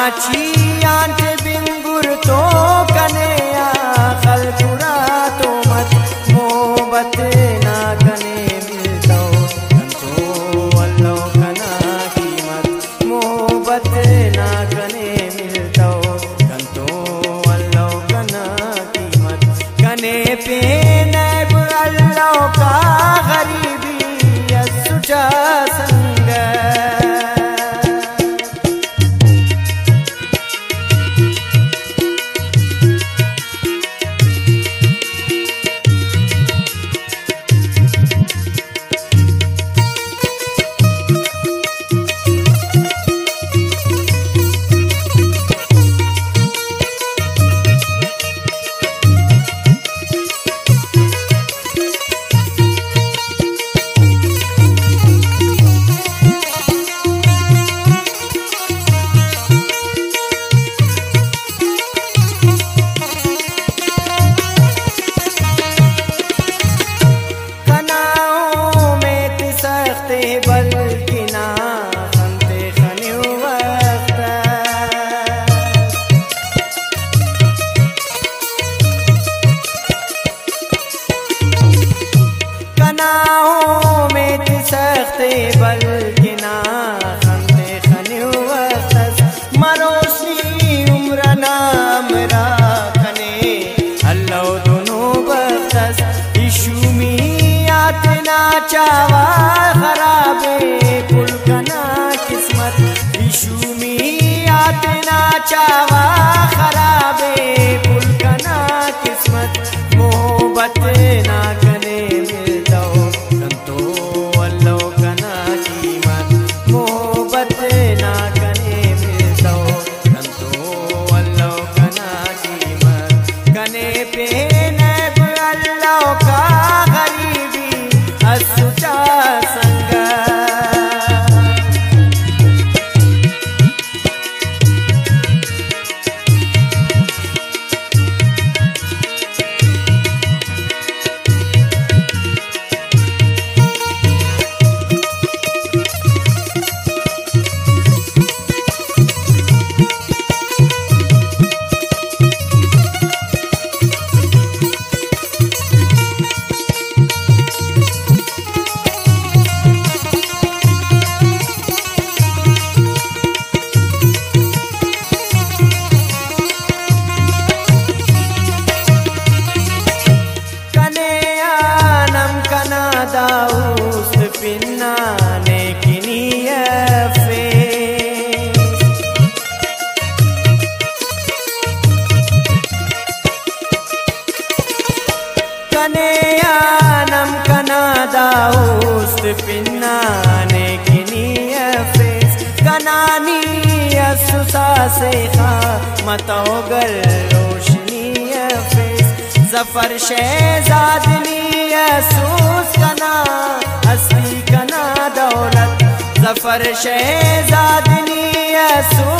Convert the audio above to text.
Chiyan Chiyan میں مروسی عمر نام را خنے اللہ دونوں نا چاوا خراب پل کنا قسمت۔ ایشومیات نا چاوا خراب متوگر روشنی فیس ظفر شہزادنی سوس کنا اصلی کنا دولت۔ ظفر شہزادنی سوس